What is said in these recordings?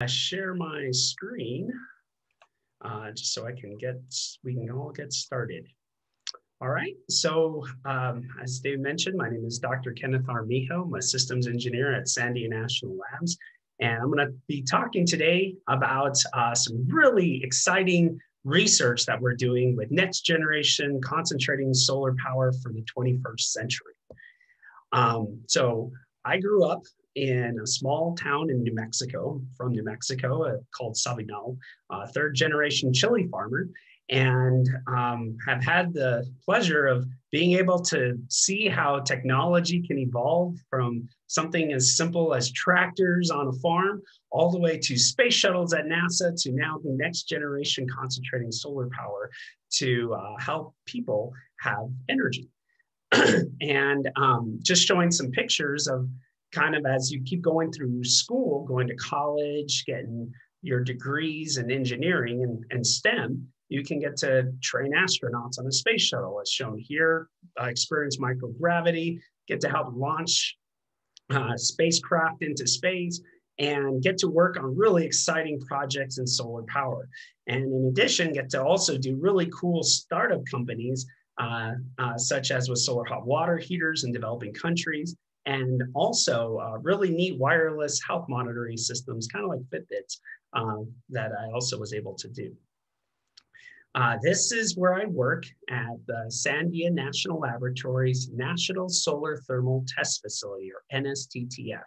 I share my screen uh, just so I can get, we can all get started. All right, so um, as Dave mentioned, my name is Dr. Kenneth Armijo. I'm a systems engineer at Sandia National Labs. And I'm gonna be talking today about uh, some really exciting research that we're doing with next generation concentrating solar power for the 21st century. Um, so I grew up in a small town in New Mexico, from New Mexico, uh, called Sabinal, a third generation chili farmer, and um, have had the pleasure of being able to see how technology can evolve from something as simple as tractors on a farm all the way to space shuttles at NASA to now the next generation concentrating solar power to uh, help people have energy. and um, just showing some pictures of kind of as you keep going through school, going to college, getting your degrees in engineering and, and STEM, you can get to train astronauts on a space shuttle, as shown here, uh, experience microgravity, get to help launch uh, spacecraft into space, and get to work on really exciting projects in solar power. And in addition, get to also do really cool startup companies, uh, uh such as with solar hot water heaters in developing countries, and also uh, really neat wireless health monitoring systems, kind of like Fitbits, um, that I also was able to do. Uh, this is where I work at the Sandia National Laboratories National Solar Thermal Test Facility, or NSTTF.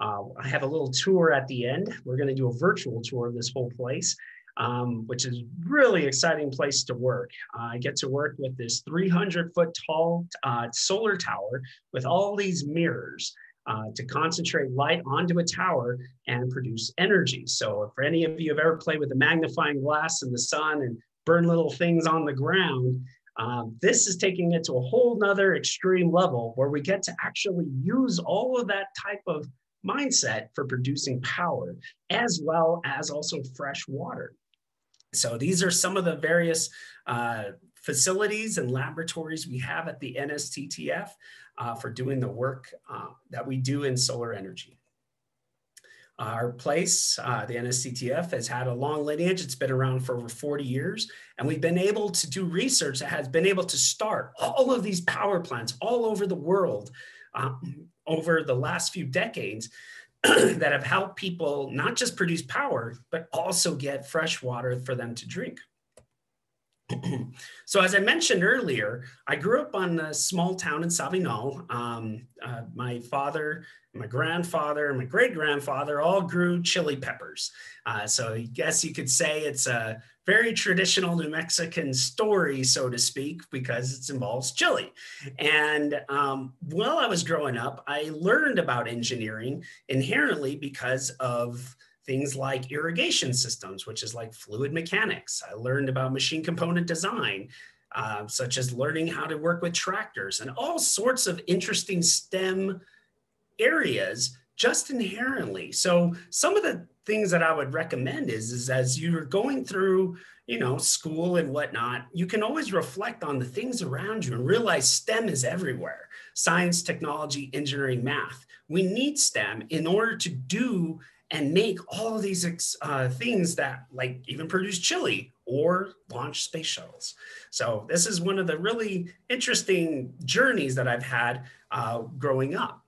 Uh, I have a little tour at the end. We're going to do a virtual tour of this whole place um, which is really exciting place to work. Uh, I get to work with this 300 foot tall uh, solar tower with all these mirrors. Uh, to concentrate light onto a tower and produce energy. So if any of you have ever played with a magnifying glass in the sun and burn little things on the ground, um, this is taking it to a whole nother extreme level where we get to actually use all of that type of mindset for producing power as well as also fresh water. So these are some of the various uh, facilities and laboratories we have at the NSTTF uh, for doing the work uh, that we do in solar energy. Our place, uh, the NSTTF, has had a long lineage. It's been around for over 40 years, and we've been able to do research that has been able to start all of these power plants all over the world uh, over the last few decades that have helped people not just produce power, but also get fresh water for them to drink. so as I mentioned earlier, I grew up on a small town in Sabinal. Um, uh, my father, my grandfather, and my great grandfather all grew chili peppers. Uh, so I guess you could say it's a very traditional New Mexican story, so to speak, because it involves chili. And um, while I was growing up, I learned about engineering inherently because of things like irrigation systems, which is like fluid mechanics. I learned about machine component design, uh, such as learning how to work with tractors and all sorts of interesting STEM areas just inherently. So some of the things that I would recommend is, is as you're going through, you know, school and whatnot, you can always reflect on the things around you and realize STEM is everywhere. Science, technology, engineering, math. We need STEM in order to do and make all of these uh, things that like even produce chili or launch space shuttles. So this is one of the really interesting journeys that I've had uh, growing up.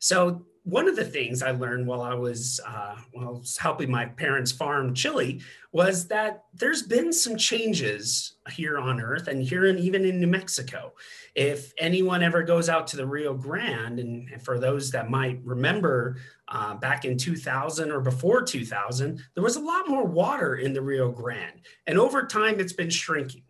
So one of the things I learned while I was uh, while I was helping my parents farm chili was that there's been some changes here on Earth and here and even in New Mexico. If anyone ever goes out to the Rio Grande, and for those that might remember, uh, back in 2000 or before 2000, there was a lot more water in the Rio Grande, and over time it's been shrinking.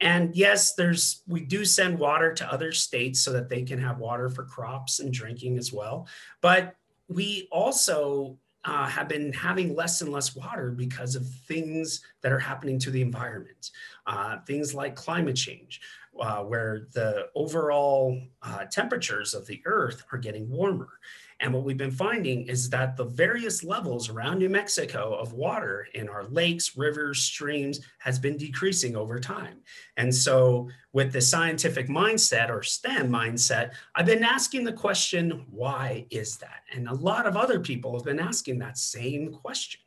And yes, there's we do send water to other states so that they can have water for crops and drinking as well. But we also uh, have been having less and less water because of things that are happening to the environment, uh, things like climate change, uh, where the overall uh, temperatures of the earth are getting warmer. And what we've been finding is that the various levels around New Mexico of water in our lakes, rivers, streams has been decreasing over time. And so with the scientific mindset or STEM mindset, I've been asking the question, why is that? And a lot of other people have been asking that same question.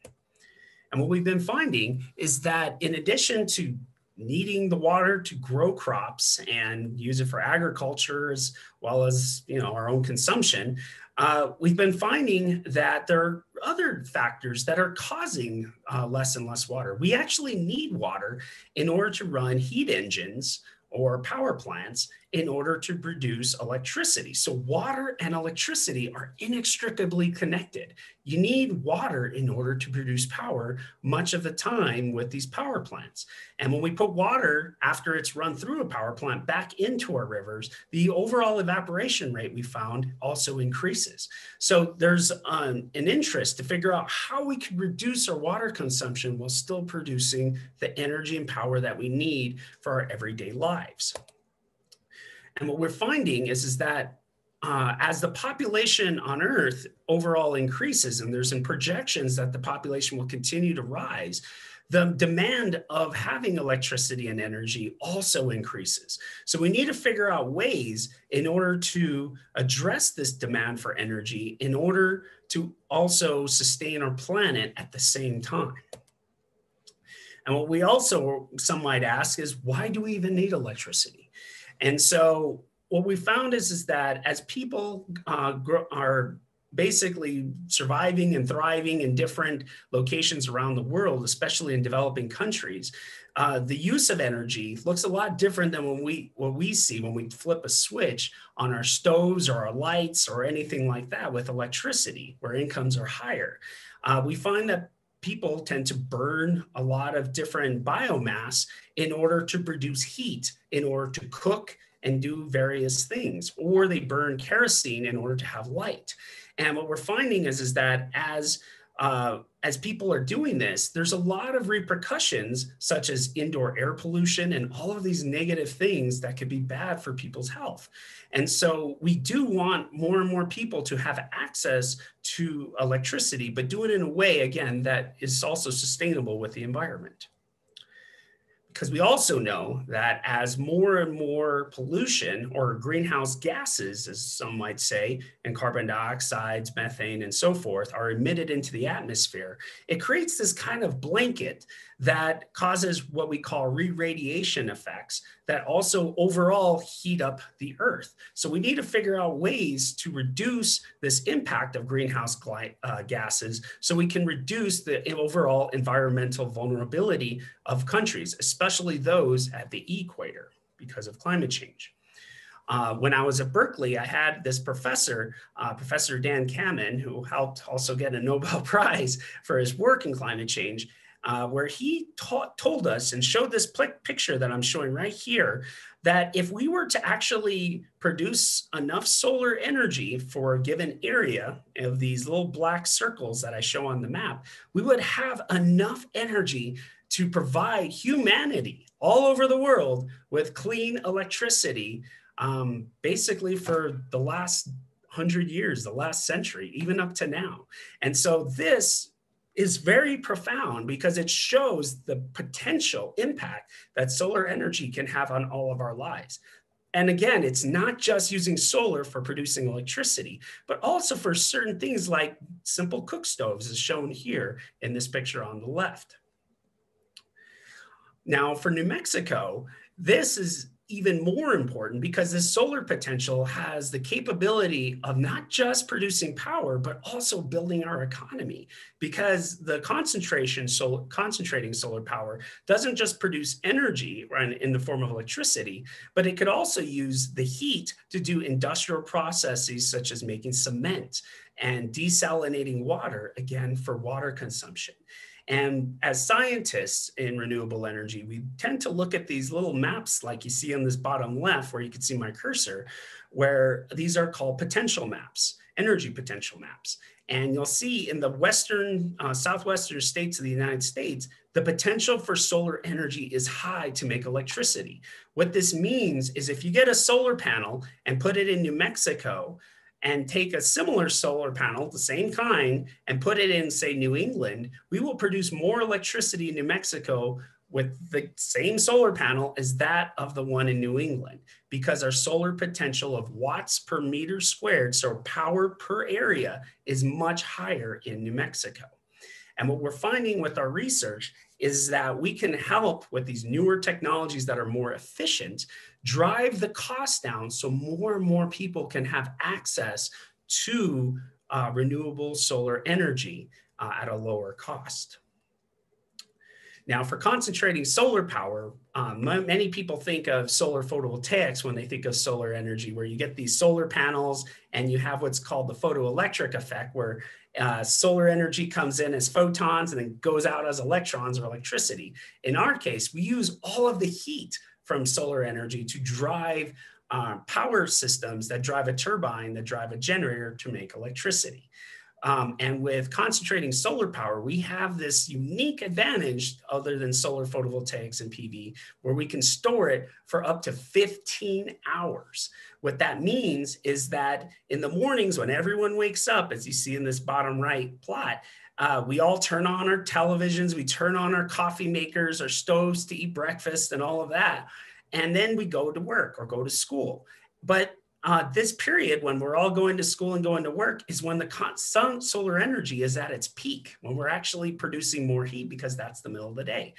And what we've been finding is that in addition to needing the water to grow crops and use it for agriculture as well as you know our own consumption uh, we've been finding that there are other factors that are causing uh, less and less water. We actually need water in order to run heat engines or power plants in order to produce electricity. So water and electricity are inextricably connected. You need water in order to produce power much of the time with these power plants. And when we put water after it's run through a power plant back into our rivers, the overall evaporation rate we found also increases. So there's um, an interest to figure out how we could reduce our water consumption while still producing the energy and power that we need for our everyday lives. And what we're finding is, is that uh, as the population on Earth overall increases, and there's some projections that the population will continue to rise, the demand of having electricity and energy also increases. So we need to figure out ways in order to address this demand for energy in order to also sustain our planet at the same time. And what we also, some might ask, is why do we even need electricity? And so what we found is, is that as people uh, grow, are basically surviving and thriving in different locations around the world, especially in developing countries, uh, the use of energy looks a lot different than when we what we see when we flip a switch on our stoves or our lights or anything like that with electricity, where incomes are higher. Uh, we find that people tend to burn a lot of different biomass in order to produce heat, in order to cook and do various things, or they burn kerosene in order to have light. And what we're finding is, is that as uh, as people are doing this, there's a lot of repercussions, such as indoor air pollution and all of these negative things that could be bad for people's health. And so we do want more and more people to have access to electricity, but do it in a way, again, that is also sustainable with the environment because we also know that as more and more pollution or greenhouse gases, as some might say, and carbon dioxides, methane, and so forth are emitted into the atmosphere, it creates this kind of blanket that causes what we call re-radiation effects that also overall heat up the earth. So we need to figure out ways to reduce this impact of greenhouse uh, gases so we can reduce the overall environmental vulnerability of countries, especially those at the equator because of climate change. Uh, when I was at Berkeley, I had this professor, uh, Professor Dan Kammen, who helped also get a Nobel Prize for his work in climate change uh, where he taught, told us and showed this picture that I'm showing right here that if we were to actually produce enough solar energy for a given area of these little black circles that I show on the map, we would have enough energy to provide humanity all over the world with clean electricity, um, basically for the last hundred years, the last century, even up to now. And so this is very profound because it shows the potential impact that solar energy can have on all of our lives. And again, it's not just using solar for producing electricity, but also for certain things like simple cook stoves, as shown here in this picture on the left. Now, for New Mexico, this is even more important because the solar potential has the capability of not just producing power, but also building our economy. Because the concentration, so concentrating solar power doesn't just produce energy in the form of electricity, but it could also use the heat to do industrial processes such as making cement and desalinating water, again, for water consumption. And as scientists in renewable energy, we tend to look at these little maps like you see on this bottom left, where you can see my cursor, where these are called potential maps, energy potential maps. And you'll see in the western, uh, southwestern states of the United States, the potential for solar energy is high to make electricity. What this means is if you get a solar panel and put it in New Mexico, and take a similar solar panel, the same kind, and put it in, say, New England, we will produce more electricity in New Mexico with the same solar panel as that of the one in New England because our solar potential of watts per meter squared, so power per area, is much higher in New Mexico. And what we're finding with our research is that we can help with these newer technologies that are more efficient drive the cost down so more and more people can have access to uh, renewable solar energy uh, at a lower cost. Now, for concentrating solar power, um, many people think of solar photovoltaics when they think of solar energy, where you get these solar panels and you have what's called the photoelectric effect, where uh, solar energy comes in as photons and then goes out as electrons or electricity. In our case, we use all of the heat from solar energy to drive uh, power systems that drive a turbine, that drive a generator to make electricity. Um, and with concentrating solar power, we have this unique advantage other than solar photovoltaics and PV, where we can store it for up to 15 hours. What that means is that in the mornings when everyone wakes up, as you see in this bottom right plot, uh, we all turn on our televisions, we turn on our coffee makers, our stoves to eat breakfast, and all of that. And then we go to work or go to school. But uh, this period when we're all going to school and going to work is when the sun solar energy is at its peak, when we're actually producing more heat because that's the middle of the day.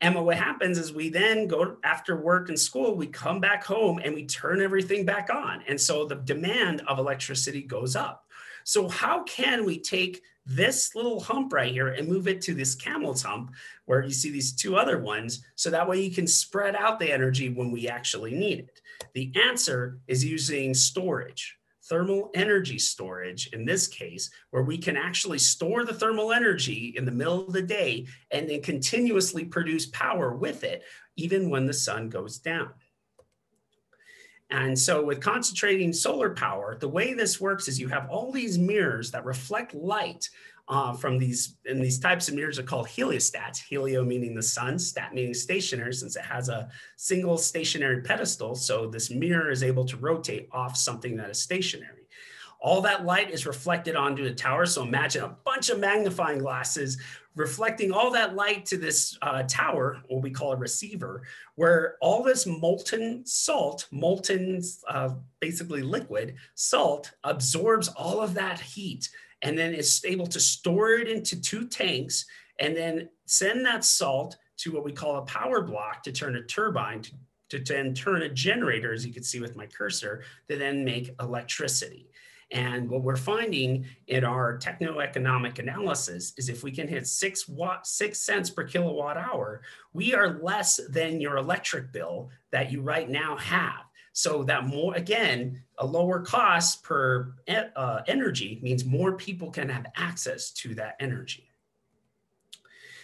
And what happens is we then go after work and school, we come back home and we turn everything back on. And so the demand of electricity goes up. So, how can we take this little hump right here and move it to this camel's hump where you see these two other ones. So that way you can spread out the energy when we actually need it. The answer is using storage thermal energy storage in this case where we can actually store the thermal energy in the middle of the day and then continuously produce power with it even when the sun goes down and so with concentrating solar power, the way this works is you have all these mirrors that reflect light uh, from these, and these types of mirrors are called heliostats, helio meaning the sun, stat meaning stationary since it has a single stationary pedestal. So this mirror is able to rotate off something that is stationary. All that light is reflected onto the tower. So imagine a bunch of magnifying glasses reflecting all that light to this uh, tower, what we call a receiver, where all this molten salt, molten, uh, basically liquid salt, absorbs all of that heat and then is able to store it into two tanks and then send that salt to what we call a power block to turn a turbine to, to then turn a generator, as you can see with my cursor, to then make electricity. And what we're finding in our techno-economic analysis is if we can hit six watt, six cents per kilowatt hour, we are less than your electric bill that you right now have. So that more, again, a lower cost per uh, energy means more people can have access to that energy.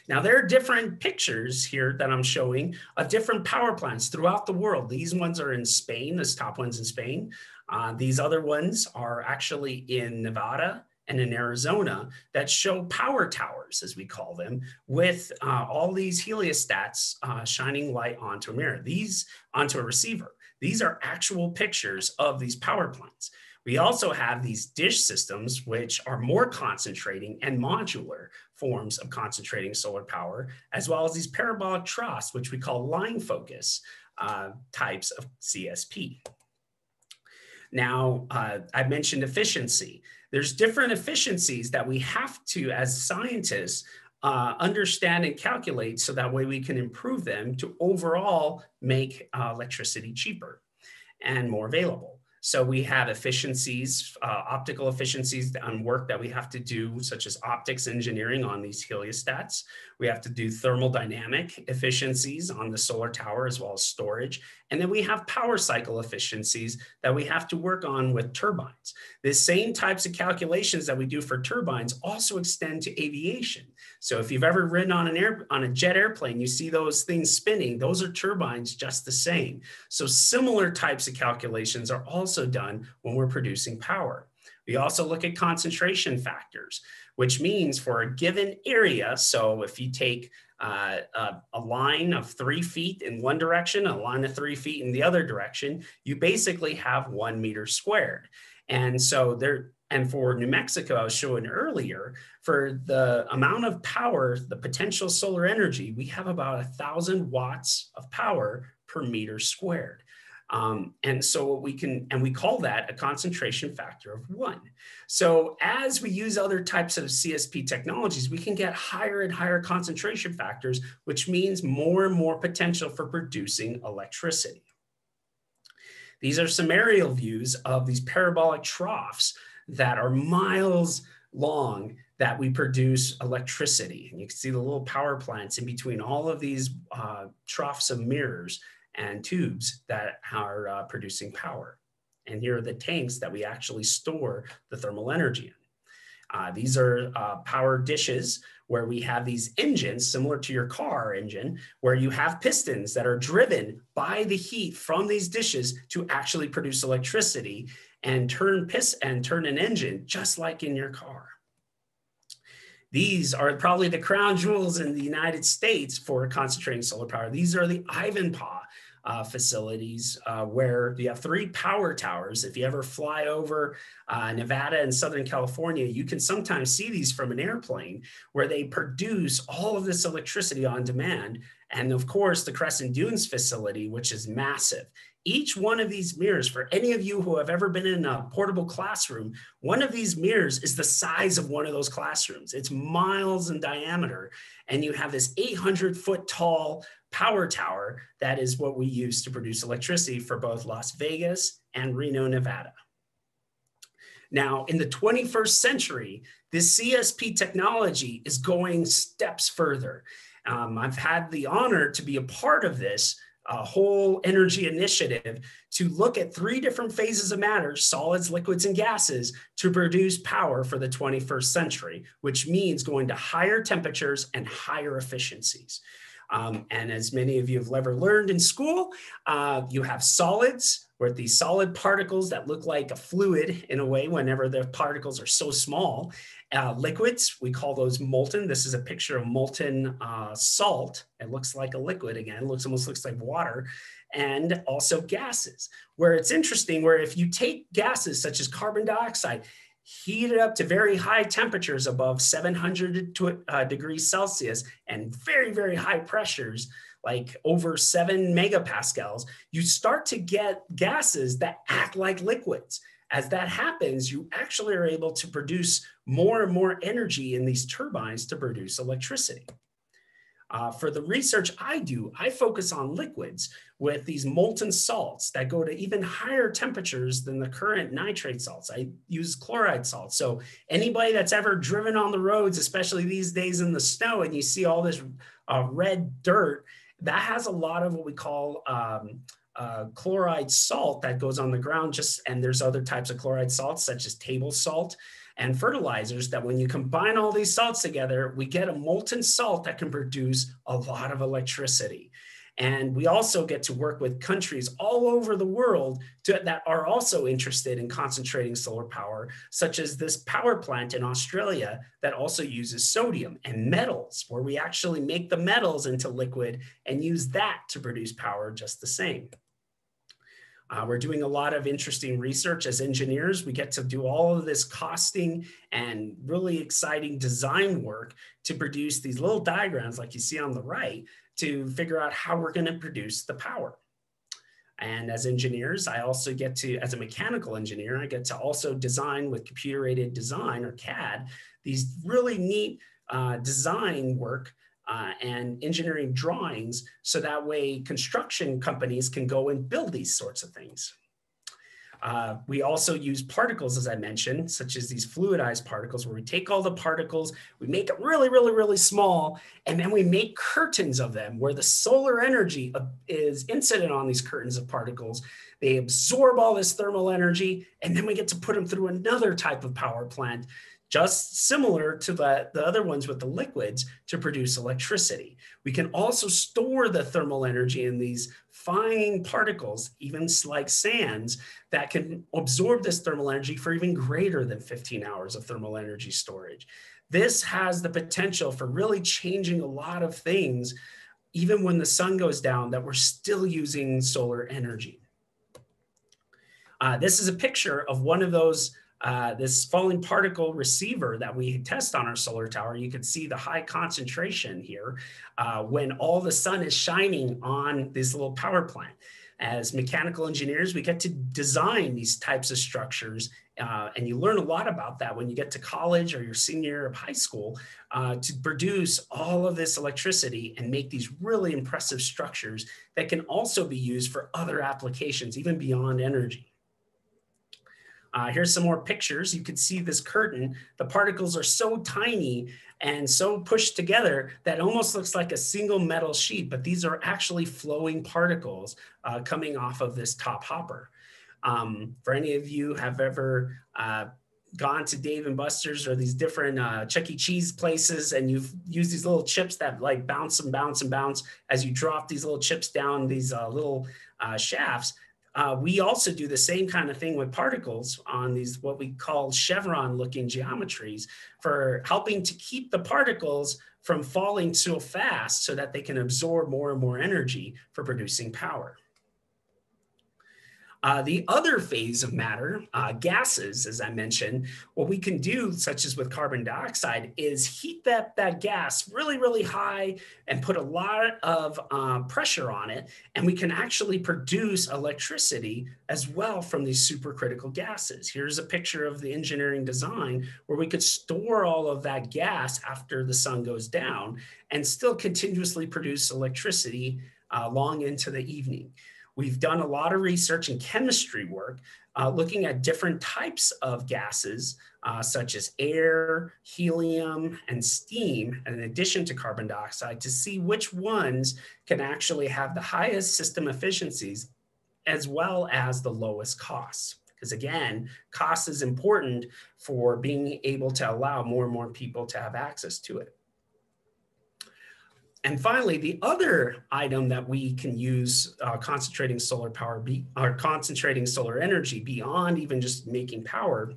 Now, there are different pictures here that I'm showing of different power plants throughout the world. These ones are in Spain, this top one's in Spain. Uh, these other ones are actually in Nevada and in Arizona that show power towers, as we call them, with uh, all these heliostats uh, shining light onto a mirror, these onto a receiver. These are actual pictures of these power plants. We also have these dish systems, which are more concentrating and modular forms of concentrating solar power, as well as these parabolic troughs, which we call line focus uh, types of CSP. Now, uh, I mentioned efficiency. There's different efficiencies that we have to, as scientists, uh, understand and calculate so that way we can improve them to overall make uh, electricity cheaper and more available. So we have efficiencies, uh, optical efficiencies on work that we have to do, such as optics engineering on these heliostats. We have to do thermodynamic efficiencies on the solar tower as well as storage. And then we have power cycle efficiencies that we have to work on with turbines. The same types of calculations that we do for turbines also extend to aviation. So if you've ever ridden on an air on a jet airplane, you see those things spinning, those are turbines just the same. So similar types of calculations are also done when we're producing power. We also look at concentration factors, which means for a given area, so if you take uh, a, a, line of three feet in one direction, a line of three feet in the other direction, you basically have one meter squared. And so there, and for New Mexico, I was showing earlier, for the amount of power, the potential solar energy, we have about a thousand watts of power per meter squared. Um, and so we can, and we call that a concentration factor of one. So as we use other types of CSP technologies, we can get higher and higher concentration factors, which means more and more potential for producing electricity. These are some aerial views of these parabolic troughs that are miles long that we produce electricity. And you can see the little power plants in between all of these uh, troughs of mirrors and tubes that are uh, producing power. And here are the tanks that we actually store the thermal energy in. Uh, these are uh, power dishes where we have these engines similar to your car engine, where you have pistons that are driven by the heat from these dishes to actually produce electricity and turn piss and turn an engine just like in your car. These are probably the crown jewels in the United States for concentrating solar power. These are the Ivanpah uh, facilities uh, where you have three power towers. If you ever fly over uh, Nevada and Southern California, you can sometimes see these from an airplane where they produce all of this electricity on demand. And of course, the Crescent Dunes facility, which is massive. Each one of these mirrors, for any of you who have ever been in a portable classroom, one of these mirrors is the size of one of those classrooms. It's miles in diameter. And you have this 800 foot tall power tower that is what we use to produce electricity for both Las Vegas and Reno, Nevada. Now, in the 21st century, this CSP technology is going steps further. Um, I've had the honor to be a part of this uh, whole energy initiative to look at three different phases of matter solids, liquids, and gases to produce power for the 21st century, which means going to higher temperatures and higher efficiencies. Um, and as many of you have ever learned in school, uh, you have solids, where these solid particles that look like a fluid in a way whenever the particles are so small. Uh, liquids, we call those molten. This is a picture of molten uh, salt. It looks like a liquid again, it looks almost looks like water. And also gases, where it's interesting, where if you take gases such as carbon dioxide, heat it up to very high temperatures above 700 uh, degrees Celsius and very, very high pressures, like over seven megapascals, you start to get gases that act like liquids. As that happens, you actually are able to produce more and more energy in these turbines to produce electricity. Uh, for the research I do, I focus on liquids with these molten salts that go to even higher temperatures than the current nitrate salts. I use chloride salts. So anybody that's ever driven on the roads, especially these days in the snow, and you see all this uh, red dirt, that has a lot of what we call um, uh, chloride salt that goes on the ground. Just and there's other types of chloride salts such as table salt and fertilizers that when you combine all these salts together, we get a molten salt that can produce a lot of electricity. And we also get to work with countries all over the world to, that are also interested in concentrating solar power, such as this power plant in Australia that also uses sodium and metals, where we actually make the metals into liquid and use that to produce power just the same. Uh, we're doing a lot of interesting research as engineers. We get to do all of this costing and really exciting design work to produce these little diagrams like you see on the right to figure out how we're going to produce the power. And as engineers, I also get to, as a mechanical engineer, I get to also design with computer aided design or CAD, these really neat uh, design work uh, and engineering drawings so that way construction companies can go and build these sorts of things. Uh, we also use particles, as I mentioned, such as these fluidized particles, where we take all the particles, we make it really, really, really small, and then we make curtains of them where the solar energy is incident on these curtains of particles. They absorb all this thermal energy, and then we get to put them through another type of power plant just similar to the, the other ones with the liquids to produce electricity. We can also store the thermal energy in these fine particles, even like sands, that can absorb this thermal energy for even greater than 15 hours of thermal energy storage. This has the potential for really changing a lot of things, even when the sun goes down, that we're still using solar energy. Uh, this is a picture of one of those uh, this falling particle receiver that we test on our solar tower, you can see the high concentration here uh, when all the sun is shining on this little power plant. As mechanical engineers, we get to design these types of structures, uh, and you learn a lot about that when you get to college or your senior year of high school uh, to produce all of this electricity and make these really impressive structures that can also be used for other applications, even beyond energy. Uh, here's some more pictures. You can see this curtain. The particles are so tiny and so pushed together that almost looks like a single metal sheet, but these are actually flowing particles uh, coming off of this top hopper. Um, for any of you have ever uh, gone to Dave and Buster's or these different uh, Chuck E. Cheese places and you've used these little chips that like bounce and bounce and bounce as you drop these little chips down these uh, little uh, shafts, uh, we also do the same kind of thing with particles on these what we call chevron looking geometries for helping to keep the particles from falling so fast so that they can absorb more and more energy for producing power. Uh, the other phase of matter, uh, gases, as I mentioned, what we can do, such as with carbon dioxide, is heat that, that gas really, really high and put a lot of uh, pressure on it. And we can actually produce electricity as well from these supercritical gases. Here's a picture of the engineering design where we could store all of that gas after the sun goes down and still continuously produce electricity uh, long into the evening. We've done a lot of research and chemistry work uh, looking at different types of gases, uh, such as air, helium, and steam, in addition to carbon dioxide, to see which ones can actually have the highest system efficiencies as well as the lowest costs. Because again, cost is important for being able to allow more and more people to have access to it. And finally, the other item that we can use uh, concentrating solar power be, or concentrating solar energy beyond even just making power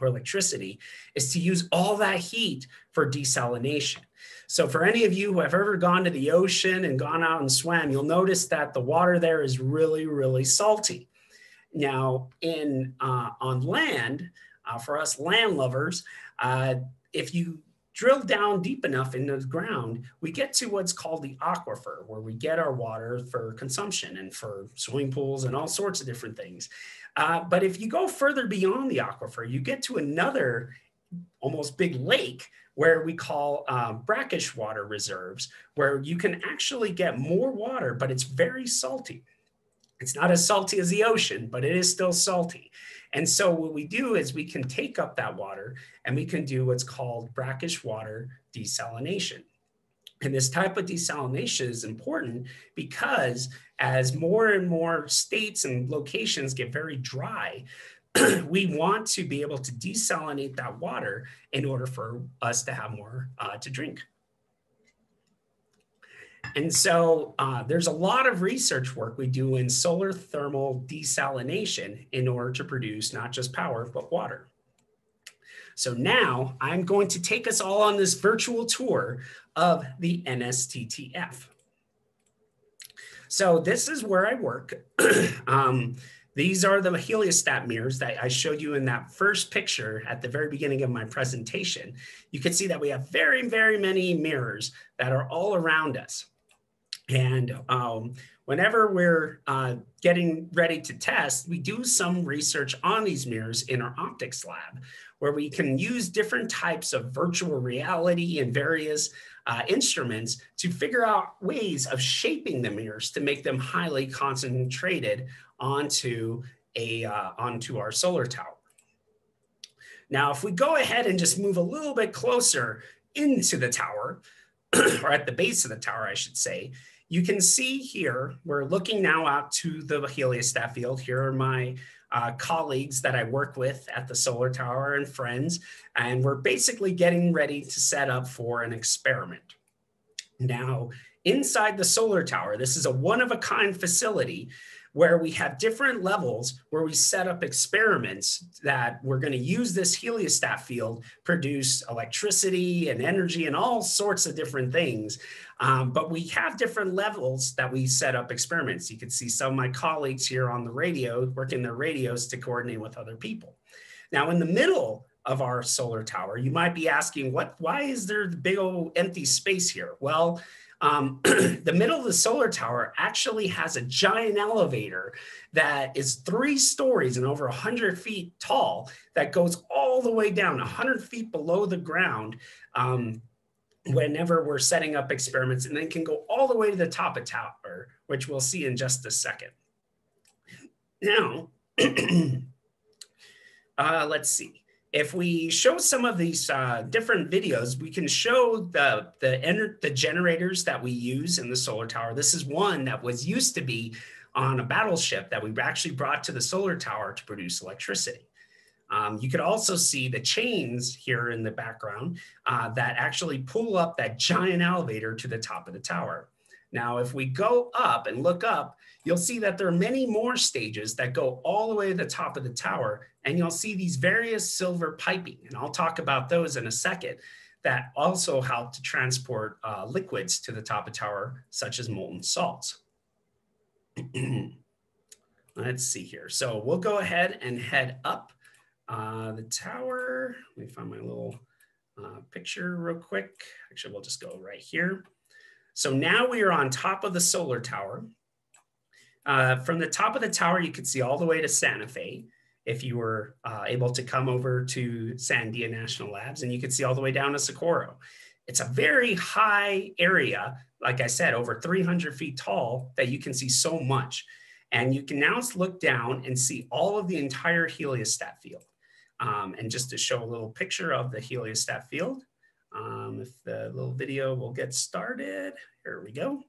or electricity is to use all that heat for desalination. So for any of you who have ever gone to the ocean and gone out and swam, you'll notice that the water there is really, really salty. Now, in uh, on land, uh, for us land lovers, uh, if you drill down deep enough in the ground, we get to what's called the aquifer, where we get our water for consumption and for swimming pools and all sorts of different things. Uh, but if you go further beyond the aquifer, you get to another almost big lake where we call uh, brackish water reserves, where you can actually get more water, but it's very salty. It's not as salty as the ocean, but it is still salty. And so what we do is we can take up that water and we can do what's called brackish water desalination. And this type of desalination is important because as more and more states and locations get very dry, we want to be able to desalinate that water in order for us to have more uh, to drink. And so uh, there's a lot of research work we do in solar thermal desalination in order to produce not just power, but water. So now I'm going to take us all on this virtual tour of the NSTTF. So this is where I work. um, these are the heliostat mirrors that I showed you in that first picture at the very beginning of my presentation. You can see that we have very, very many mirrors that are all around us. And um, whenever we're uh, getting ready to test, we do some research on these mirrors in our optics lab, where we can use different types of virtual reality and various uh, instruments to figure out ways of shaping the mirrors to make them highly concentrated onto a uh, onto our solar tower. Now, if we go ahead and just move a little bit closer into the tower, or at the base of the tower, I should say, you can see here, we're looking now out to the heliostat field. Here are my uh, colleagues that I work with at the solar tower and friends, and we're basically getting ready to set up for an experiment. Now, inside the solar tower, this is a one of a kind facility. where we have different levels where we set up experiments that we're going to use this heliostat field, produce electricity and energy and all sorts of different things. Um, but we have different levels that we set up experiments. You can see some of my colleagues here on the radio working their radios to coordinate with other people. Now, in the middle of our solar tower, you might be asking, what? Why is there the big old empty space here? Well, um, the middle of the solar tower actually has a giant elevator that is three stories and over 100 feet tall that goes all the way down 100 feet below the ground um, whenever we're setting up experiments and then can go all the way to the top of tower, which we'll see in just a second. Now, uh, let's see if we show some of these uh, different videos, we can show the, the, the generators that we use in the solar tower. This is one that was used to be on a battleship that we actually brought to the solar tower to produce electricity. Um, you could also see the chains here in the background uh, that actually pull up that giant elevator to the top of the tower. Now, if we go up and look up, you'll see that there are many more stages that go all the way to the top of the tower, and you'll see these various silver piping, and I'll talk about those in a second, that also help to transport uh, liquids to the top of the tower, such as molten salts. Let's see here. So we'll go ahead and head up uh, the tower. Let me find my little uh, picture real quick. Actually, we'll just go right here. So now we are on top of the solar tower. Uh, from the top of the tower, you could see all the way to Santa Fe if you were uh, able to come over to Sandia National Labs, and you could see all the way down to Socorro. It's a very high area, like I said, over 300 feet tall, that you can see so much. And you can now look down and see all of the entire heliostat field. Um, and just to show a little picture of the heliostat field, um, if the little video will get started, here we go.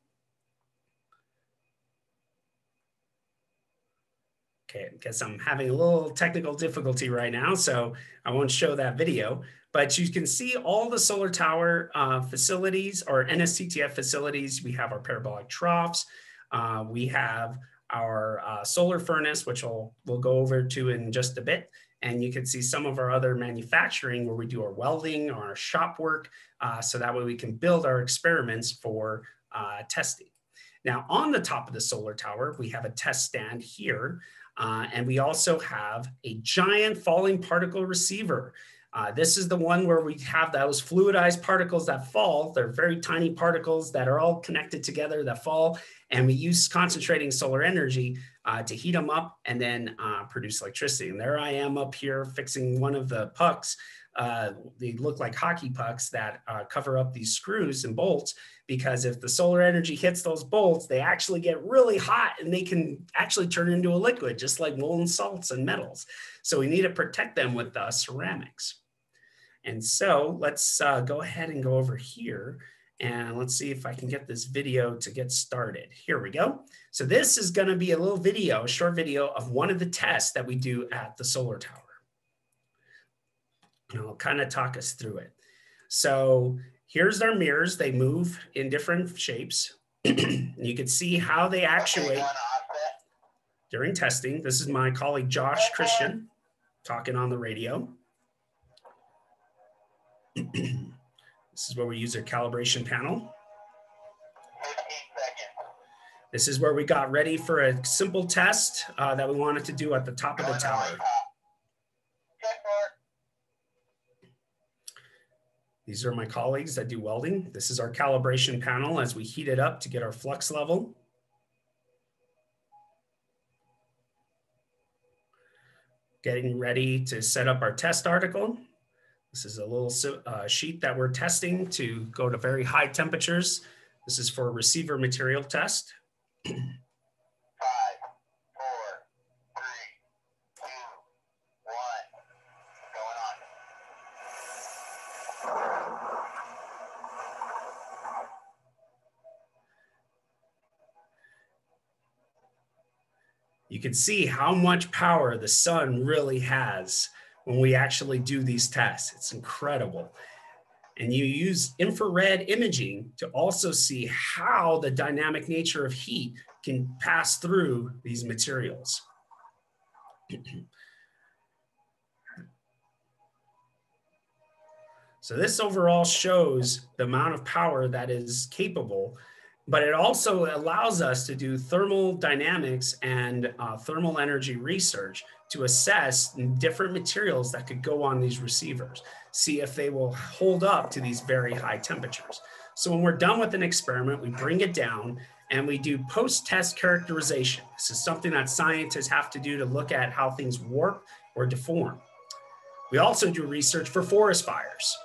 Okay, I guess I'm having a little technical difficulty right now, so I won't show that video. But you can see all the solar tower uh, facilities or NSTTF facilities. We have our parabolic troughs. Uh, we have our uh, solar furnace, which we'll, we'll go over to in just a bit. And you can see some of our other manufacturing where we do our welding or our shop work. Uh, so that way we can build our experiments for uh, testing. Now on the top of the solar tower, we have a test stand here. Uh, and we also have a giant falling particle receiver. Uh, this is the one where we have those fluidized particles that fall. They're very tiny particles that are all connected together that fall. And we use concentrating solar energy uh, to heat them up and then uh, produce electricity. And there I am up here fixing one of the pucks. Uh, they look like hockey pucks that uh, cover up these screws and bolts because if the solar energy hits those bolts, they actually get really hot and they can actually turn into a liquid, just like molten salts and metals. So we need to protect them with uh, ceramics. And so let's uh, go ahead and go over here and let's see if I can get this video to get started. Here we go. So this is gonna be a little video, a short video of one of the tests that we do at the solar tower. And I'll kind of talk us through it. So here's our mirrors. They move in different shapes. you can see how they actuate during testing. This is my colleague Josh Christian talking on the radio. this is where we use our calibration panel. This is where we got ready for a simple test uh, that we wanted to do at the top of the tower. These are my colleagues that do welding. This is our calibration panel as we heat it up to get our flux level. Getting ready to set up our test article. This is a little uh, sheet that we're testing to go to very high temperatures. This is for a receiver material test. Five, four, three, two, one. Going on. You can see how much power the sun really has when we actually do these tests. It's incredible. And you use infrared imaging to also see how the dynamic nature of heat can pass through these materials. So this overall shows the amount of power that is capable, but it also allows us to do thermal dynamics and uh, thermal energy research to assess different materials that could go on these receivers, see if they will hold up to these very high temperatures. So when we're done with an experiment, we bring it down and we do post-test characterization. This is something that scientists have to do to look at how things warp or deform. We also do research for forest fires.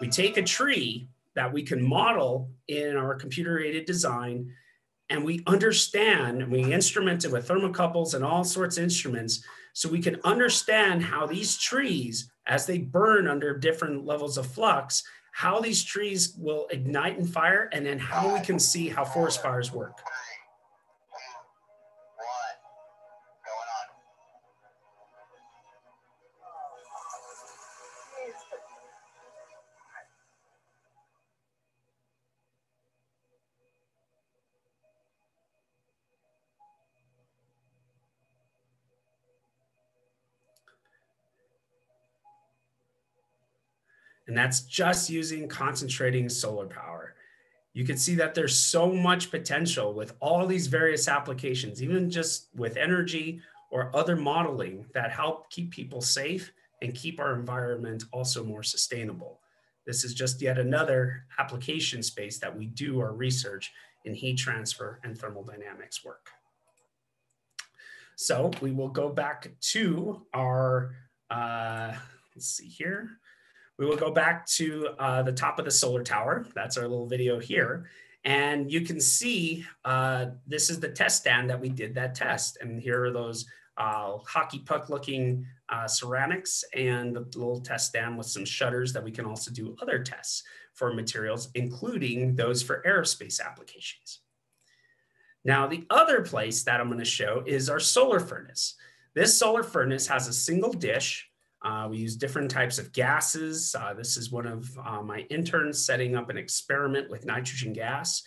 We take a tree that we can model in our computer aided design and we understand, we instrument it with thermocouples and all sorts of instruments so we can understand how these trees, as they burn under different levels of flux, how these trees will ignite and fire, and then how we can see how forest fires work. And that's just using concentrating solar power. You can see that there's so much potential with all these various applications, even just with energy or other modeling that help keep people safe and keep our environment also more sustainable. This is just yet another application space that we do our research in heat transfer and thermodynamics work. So we will go back to our, uh, let's see here. We will go back to uh, the top of the solar tower. That's our little video here. And you can see uh, this is the test stand that we did that test. And here are those uh, hockey puck looking uh, ceramics and the little test stand with some shutters that we can also do other tests for materials, including those for aerospace applications. Now, the other place that I'm gonna show is our solar furnace. This solar furnace has a single dish uh, we use different types of gases. Uh, this is one of uh, my interns setting up an experiment with nitrogen gas,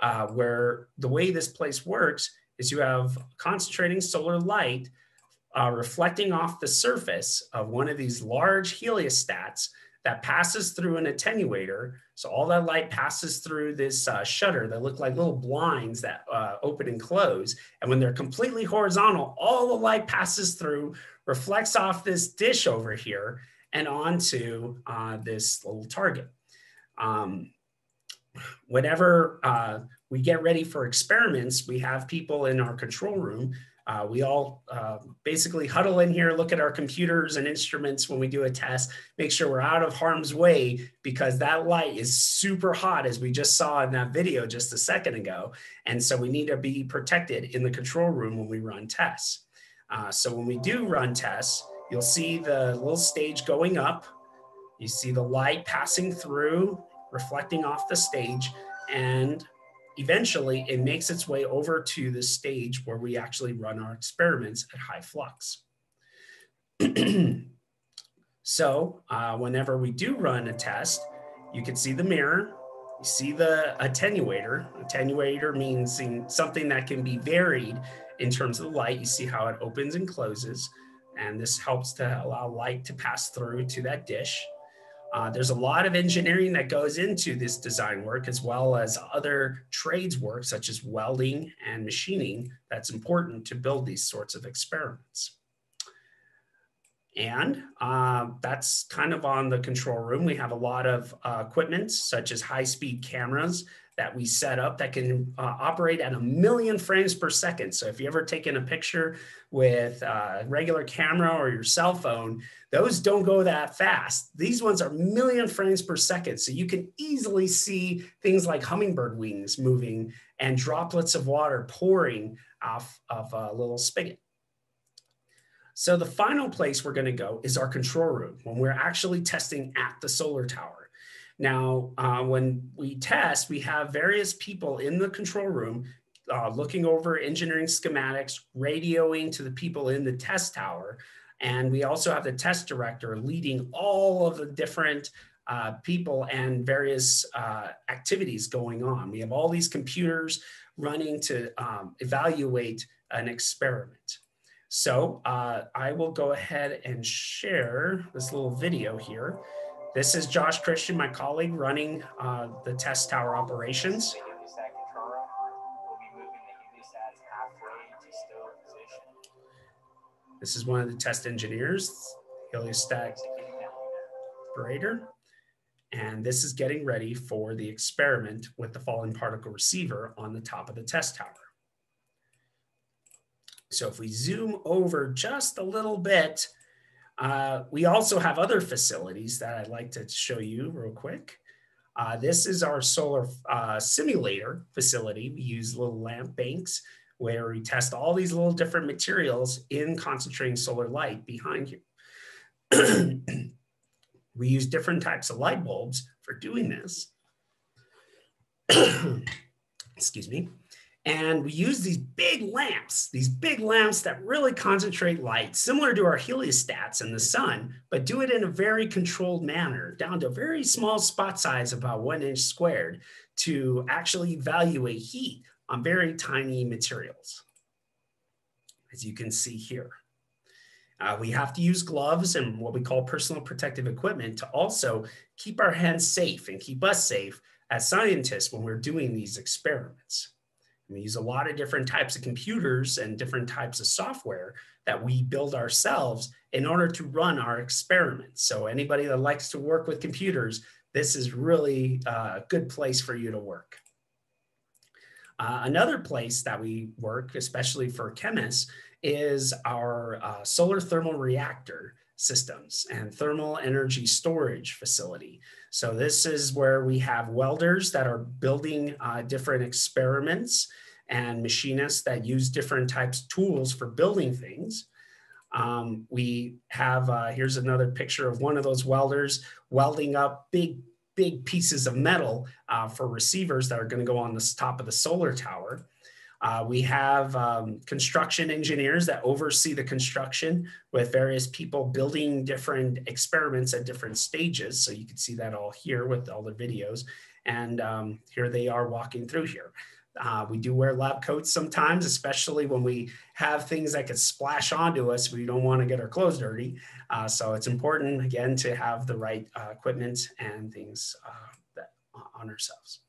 uh, where the way this place works is you have concentrating solar light uh, reflecting off the surface of one of these large heliostats that passes through an attenuator. So all that light passes through this uh, shutter that look like little blinds that open and close. And when they're completely horizontal, all the light passes through, reflects off this dish over here and onto uh, this little target. Um, whenever uh, we get ready for experiments, we have people in our control room uh, we all uh, basically huddle in here, look at our computers and instruments when we do a test, make sure we're out of harm's way because that light is super hot, as we just saw in that video just a second ago. And so we need to be protected in the control room when we run tests. Uh, so when we do run tests, you'll see the little stage going up. You see the light passing through, reflecting off the stage, and eventually it makes its way over to the stage where we actually run our experiments at high flux. so uh, whenever we do run a test, you can see the mirror, you see the attenuator. Attenuator means something that can be varied in terms of the light. You see how it opens and closes. And this helps to allow light to pass through to that dish. Uh, there's a lot of engineering that goes into this design work, as well as other trades work, such as welding and machining, that's important to build these sorts of experiments. And uh, that's kind of on the control room. We have a lot of uh, equipment, such as high-speed cameras that we set up that can uh, operate at a million frames per second. So if you ever taken a picture with a regular camera or your cell phone, those don't go that fast. These ones are million frames per second. So you can easily see things like hummingbird wings moving and droplets of water pouring off of a little spigot. So the final place we're gonna go is our control room when we're actually testing at the solar tower. Now, uh, when we test, we have various people in the control room uh, looking over engineering schematics, radioing to the people in the test tower. And we also have the test director leading all of the different uh, people and various uh, activities going on. We have all these computers running to um, evaluate an experiment. So uh, I will go ahead and share this little video here. This is Josh Christian, my colleague, running uh, the test tower operations. This is one of the test engineers, heliostat operator. And this is getting ready for the experiment with the falling particle receiver on the top of the test tower. So if we zoom over just a little bit, uh, we also have other facilities that I'd like to show you real quick. Uh, this is our solar uh, simulator facility. We use little lamp banks where we test all these little different materials in concentrating solar light behind you. we use different types of light bulbs for doing this. Excuse me. And we use these big lamps, these big lamps that really concentrate light, similar to our heliostats in the sun, but do it in a very controlled manner, down to a very small spot size, about one inch squared, to actually evaluate heat on very tiny materials, as you can see here. Uh, we have to use gloves and what we call personal protective equipment to also keep our hands safe and keep us safe as scientists when we're doing these experiments. We use a lot of different types of computers and different types of software that we build ourselves in order to run our experiments. So anybody that likes to work with computers, this is really a good place for you to work. Uh, another place that we work, especially for chemists, is our uh, solar thermal reactor systems and thermal energy storage facility. So this is where we have welders that are building uh, different experiments and machinists that use different types of tools for building things. Um, we have, uh, here's another picture of one of those welders welding up big, big pieces of metal uh, for receivers that are gonna go on the top of the solar tower. Uh, we have um, construction engineers that oversee the construction with various people building different experiments at different stages. So you can see that all here with all the videos. And um, here they are walking through here. Uh, we do wear lab coats sometimes, especially when we have things that could splash onto us. We don't want to get our clothes dirty. Uh, so it's important, again, to have the right uh, equipment and things uh, that, on ourselves.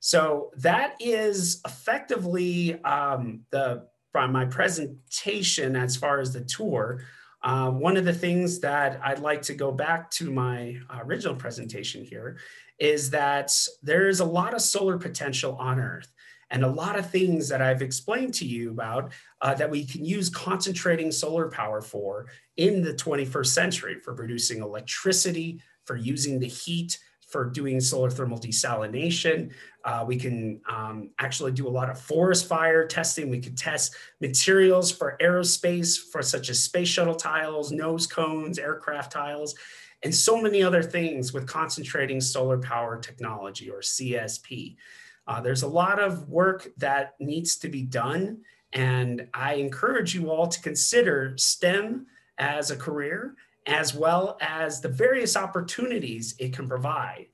So that is effectively um, the from my presentation as far as the tour. Uh, one of the things that I'd like to go back to my original presentation here is that there is a lot of solar potential on Earth and a lot of things that I've explained to you about uh, that we can use concentrating solar power for in the 21st century for producing electricity, for using the heat for doing solar thermal desalination. Uh, we can um, actually do a lot of forest fire testing. We could test materials for aerospace, for such as space shuttle tiles, nose cones, aircraft tiles, and so many other things with concentrating solar power technology or CSP. Uh, there's a lot of work that needs to be done. And I encourage you all to consider STEM as a career as well as the various opportunities it can provide.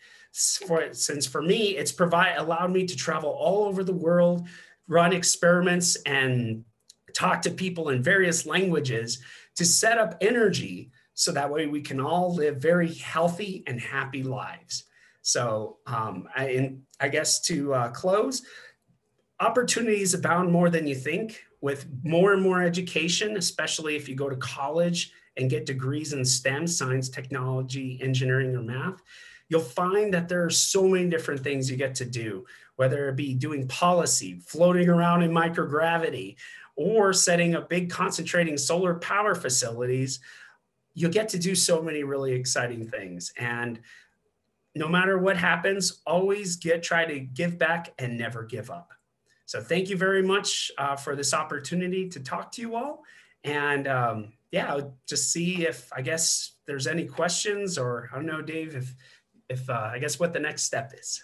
For, since for me, it's provide allowed me to travel all over the world, run experiments, and talk to people in various languages to set up energy so that way we can all live very healthy and happy lives. So um, I, I, guess to uh, close, opportunities abound more than you think with more and more education, especially if you go to college and get degrees in STEM, science, technology, engineering, or math, you'll find that there are so many different things you get to do, whether it be doing policy, floating around in microgravity, or setting up big concentrating solar power facilities. You'll get to do so many really exciting things. And no matter what happens, always get try to give back and never give up. So thank you very much uh, for this opportunity to talk to you all. And um, yeah, just see if I guess there's any questions or I don't know, Dave, if if uh, I guess what the next step is.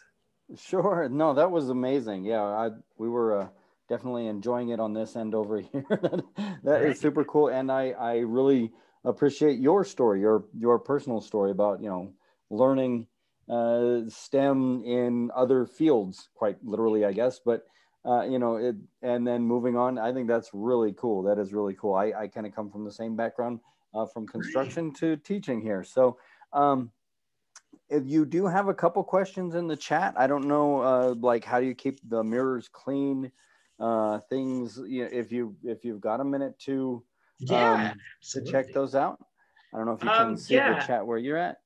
Sure. No, that was amazing. Yeah, I we were uh, definitely enjoying it on this end over here. that right. is super cool, and I I really appreciate your story, your your personal story about you know learning uh, STEM in other fields, quite literally, I guess. But uh, you know, it, and then moving on, I think that's really cool. That is really cool. I, I kind of come from the same background, uh, from construction to teaching here. So, um, if you do have a couple questions in the chat, I don't know, uh, like how do you keep the mirrors clean? Uh, things, you know, if you if you've got a minute to yeah, um, to check those out. I don't know if you can um, see yeah. the chat where you're at.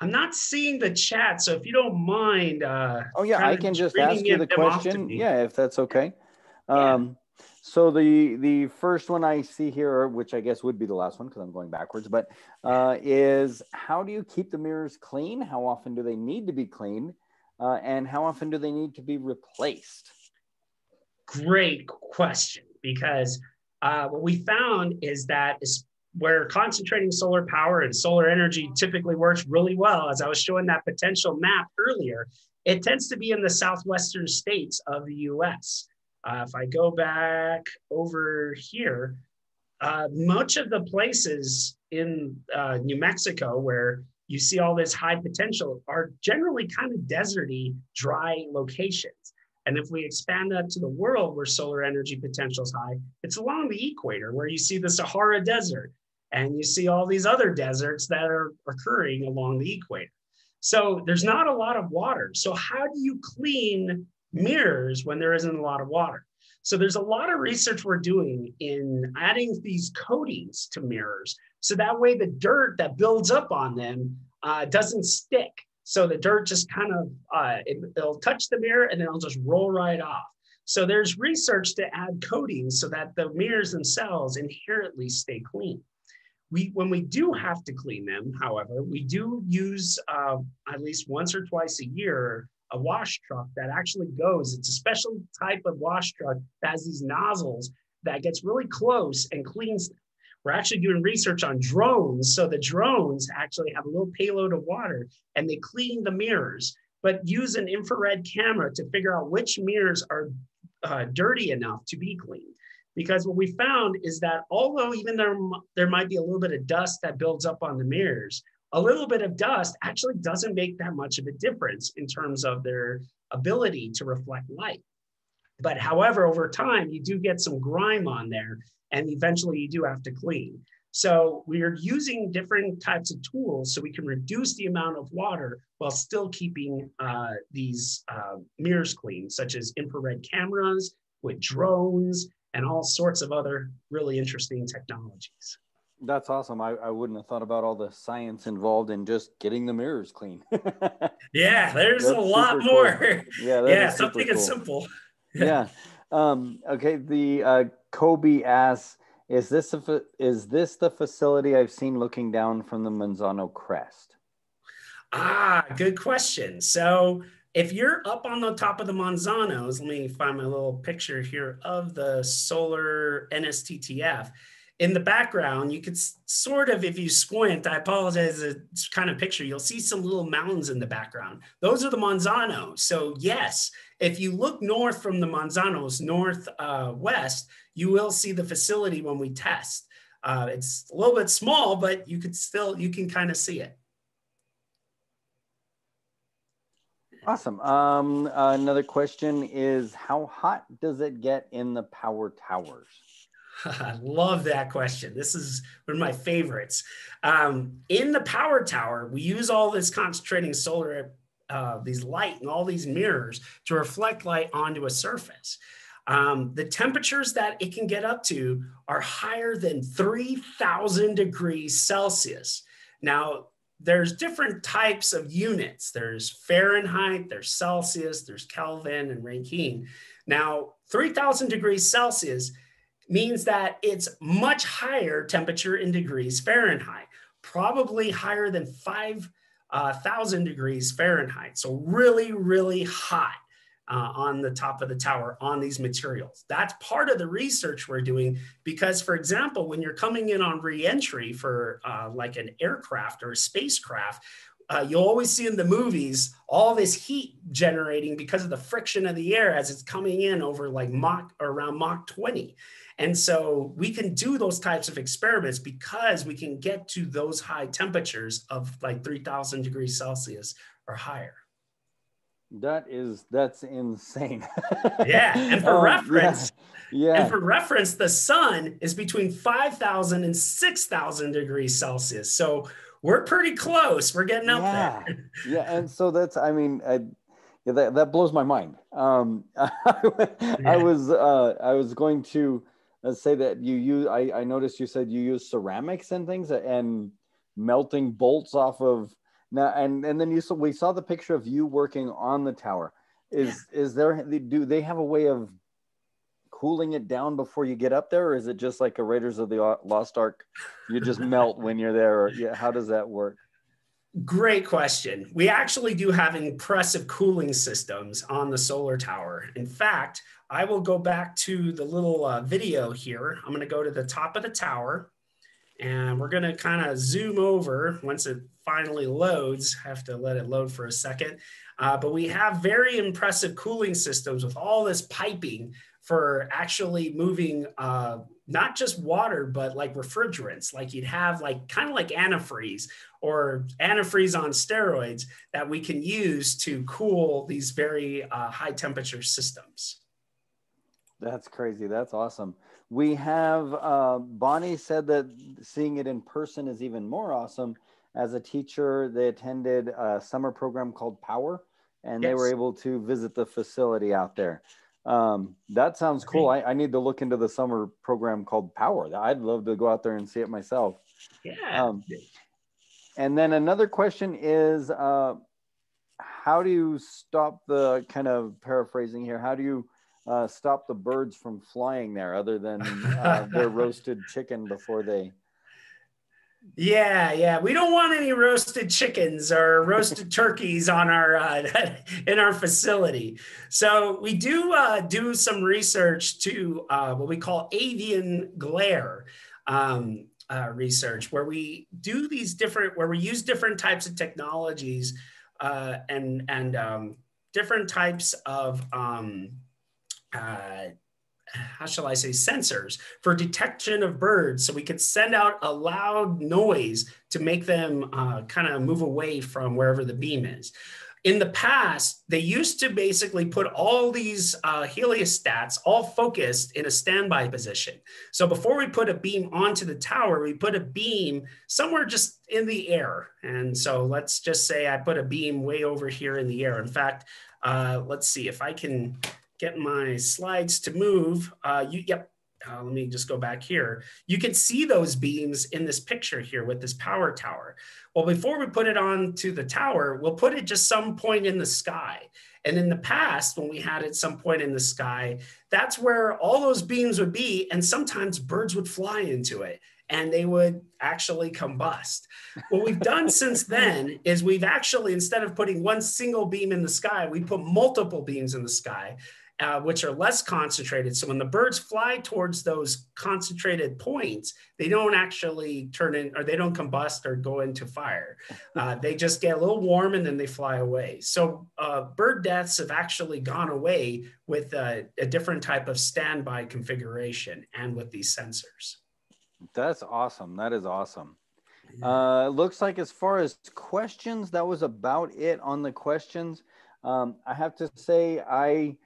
I'm not seeing the chat, so if you don't mind. Uh, oh yeah, I can just ask you the question. Yeah, if that's okay. Um, so the the first one I see here, which I guess would be the last one because I'm going backwards, but uh, is how do you keep the mirrors clean? How often do they need to be cleaned? Uh, and how often do they need to be replaced? Great question, because uh, what we found is that is where concentrating solar power and solar energy typically works really well, as I was showing that potential map earlier, it tends to be in the southwestern states of the US. Uh, if I go back over here, uh, much of the places in uh, New Mexico where you see all this high potential are generally kind of deserty, dry locations. And if we expand that to the world where solar energy potential is high, it's along the equator where you see the Sahara Desert and you see all these other deserts that are occurring along the equator. So there's not a lot of water. So how do you clean mirrors when there isn't a lot of water? So there's a lot of research we're doing in adding these coatings to mirrors. So that way the dirt that builds up on them uh, doesn't stick. So the dirt just kind of, uh, it, it'll touch the mirror and then it'll just roll right off. So there's research to add coatings so that the mirrors themselves inherently stay clean. We, when we do have to clean them, however, we do use uh, at least once or twice a year a wash truck that actually goes. It's a special type of wash truck that has these nozzles that gets really close and cleans them. We're actually doing research on drones. So the drones actually have a little payload of water and they clean the mirrors, but use an infrared camera to figure out which mirrors are uh, dirty enough to be cleaned. Because what we found is that although even there, there might be a little bit of dust that builds up on the mirrors, a little bit of dust actually doesn't make that much of a difference in terms of their ability to reflect light. But however, over time, you do get some grime on there and eventually you do have to clean. So we are using different types of tools so we can reduce the amount of water while still keeping uh, these uh, mirrors clean, such as infrared cameras with drones and all sorts of other really interesting technologies. That's awesome. I, I wouldn't have thought about all the science involved in just getting the mirrors clean. yeah, there's that's a lot more. Cool. Yeah, yeah, something cool. simple. yeah. Um, okay. The uh, Kobe asks, "Is this a, is this the facility I've seen looking down from the Manzano Crest?" Ah, good question. So if you're up on the top of the Manzanos, let me find my little picture here of the solar NSTTF in the background, you could sort of, if you squint, I apologize, it's kind of picture, you'll see some little mountains in the background. Those are the Manzanos. So yes, if you look north from the Manzanos, north uh, west, you will see the facility when we test. Uh, it's a little bit small, but you could still, you can kind of see it. Awesome. Um, uh, another question is how hot does it get in the power towers? I love that question. This is one of my favorites. Um, in the power tower, we use all this concentrating solar, uh, these light and all these mirrors to reflect light onto a surface. Um, the temperatures that it can get up to are higher than 3000 degrees Celsius. Now, there's different types of units. There's Fahrenheit, there's Celsius, there's Kelvin and Rankine. Now, 3000 degrees Celsius means that it's much higher temperature in degrees Fahrenheit, probably higher than 5,000 uh, degrees Fahrenheit. So really, really hot. Uh, on the top of the tower on these materials. That's part of the research we're doing because, for example, when you're coming in on reentry for uh, like an aircraft or a spacecraft, uh, you'll always see in the movies all this heat generating because of the friction of the air as it's coming in over like Mach around Mach 20. And so we can do those types of experiments because we can get to those high temperatures of like 3000 degrees Celsius or higher. That is that's insane. yeah, and for um, reference, yeah, yeah, and for reference, the sun is between 5,000 and 6,000 degrees Celsius. So we're pretty close. We're getting up yeah. there. yeah, and so that's I mean, I, yeah, that that blows my mind. Um, I, I was uh, I was going to uh, say that you use. I I noticed you said you use ceramics and things and melting bolts off of now, and and then you saw we saw the picture of you working on the tower. Is yeah. is there do they have a way of cooling it down before you get up there, or is it just like a Raiders of the Lost Ark? You just melt when you're there, or yeah, how does that work? Great question. We actually do have impressive cooling systems on the solar tower. In fact, I will go back to the little uh, video here. I'm going to go to the top of the tower and we're going to kind of zoom over once it finally loads. I have to let it load for a second. Uh, but we have very impressive cooling systems with all this piping for actually moving uh, not just water, but like refrigerants, like you'd have like kind of like antifreeze or antifreeze on steroids that we can use to cool these very uh, high temperature systems. That's crazy. That's awesome. We have uh, Bonnie said that seeing it in person is even more awesome. As a teacher, they attended a summer program called Power, and yes. they were able to visit the facility out there. Um, that sounds cool. I, I, need to look into the summer program called Power. I'd love to go out there and see it myself. Yeah. Um, and then another question is, uh, how do you stop the kind of paraphrasing here? How do you uh, stop the birds from flying there other than uh, their roasted chicken before they yeah yeah. We don't want any roasted chickens or roasted turkeys on our uh, in our facility. So we do uh, do some research to uh, what we call avian glare um, uh, research where we do these different where we use different types of technologies uh, and and um, different types of um, uh, how shall I say, sensors for detection of birds. So we could send out a loud noise to make them uh, kind of move away from wherever the beam is. In the past, they used to basically put all these uh, heliostats all focused in a standby position. So before we put a beam onto the tower, we put a beam somewhere just in the air. And so let's just say I put a beam way over here in the air. In fact, uh, let's see if I can get my slides to move. Uh, you, yep, uh, let me just go back here. You can see those beams in this picture here with this power tower. Well, before we put it on to the tower, we'll put it just some point in the sky. And in the past, when we had it some point in the sky, that's where all those beams would be. And sometimes birds would fly into it and they would actually combust. What we've done since then is we've actually, instead of putting one single beam in the sky, we put multiple beams in the sky uh, which are less concentrated. So when the birds fly towards those concentrated points, they don't actually turn in or they don't combust or go into fire. Uh, they just get a little warm and then they fly away. So uh, bird deaths have actually gone away with a, a different type of standby configuration and with these sensors. That's awesome. That is awesome. Uh, looks like as far as questions, that was about it on the questions. Um, I have to say, I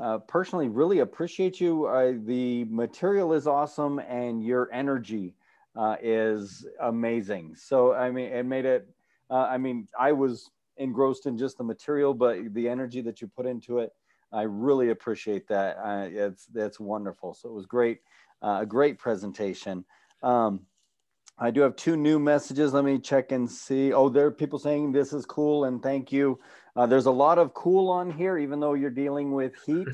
uh, personally really appreciate you. Uh, the material is awesome and your energy uh, is amazing. So, I mean, it made it, uh, I mean, I was engrossed in just the material, but the energy that you put into it, I really appreciate that. It's, it's wonderful. So it was great, uh, a great presentation. Um, I do have two new messages. Let me check and see. Oh, there are people saying this is cool and thank you. Uh, there's a lot of cool on here, even though you're dealing with heat.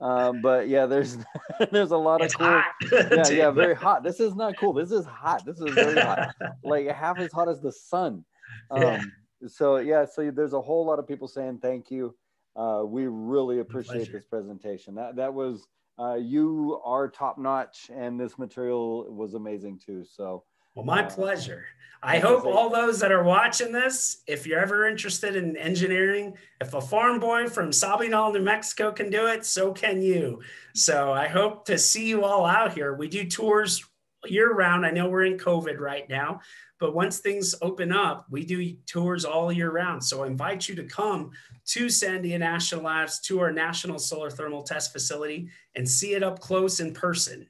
Uh, but yeah, there's there's a lot it's of cool. yeah, yeah, very hot. This is not cool. This is hot. This is very hot. like half as hot as the sun. Um, yeah. So yeah, so there's a whole lot of people saying thank you. Uh, we really appreciate this presentation. That that was uh, you are top notch, and this material was amazing too. So well, my pleasure. I hope all those that are watching this, if you're ever interested in engineering, if a farm boy from Sabinal, New Mexico can do it, so can you. So I hope to see you all out here. We do tours year round. I know we're in COVID right now, but once things open up, we do tours all year round. So I invite you to come to Sandia National Labs, to our National Solar Thermal Test Facility, and see it up close in person.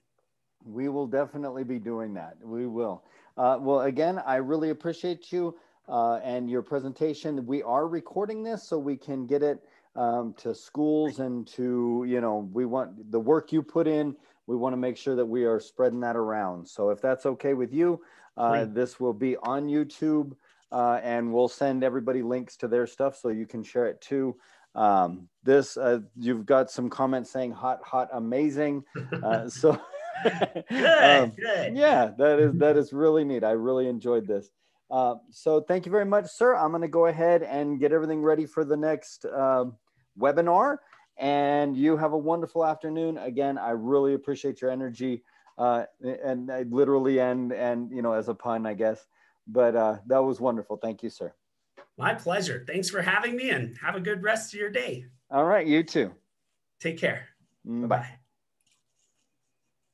We will definitely be doing that. We will. Uh, well, again, I really appreciate you uh, and your presentation. We are recording this so we can get it um, to schools and to, you know, we want the work you put in, we want to make sure that we are spreading that around. So if that's okay with you, uh, this will be on YouTube uh, and we'll send everybody links to their stuff so you can share it too. Um, this, uh, you've got some comments saying hot, hot, amazing. Uh, so good, um, good. yeah, that is, that is really neat. I really enjoyed this. Uh, so thank you very much, sir. I'm going to go ahead and get everything ready for the next um, webinar. And you have a wonderful afternoon. Again, I really appreciate your energy, uh, and I literally and and you know as a pun, I guess. But uh, that was wonderful. Thank you, sir. My pleasure. Thanks for having me, and have a good rest of your day. All right, you too. Take care. Mm, Bye bye.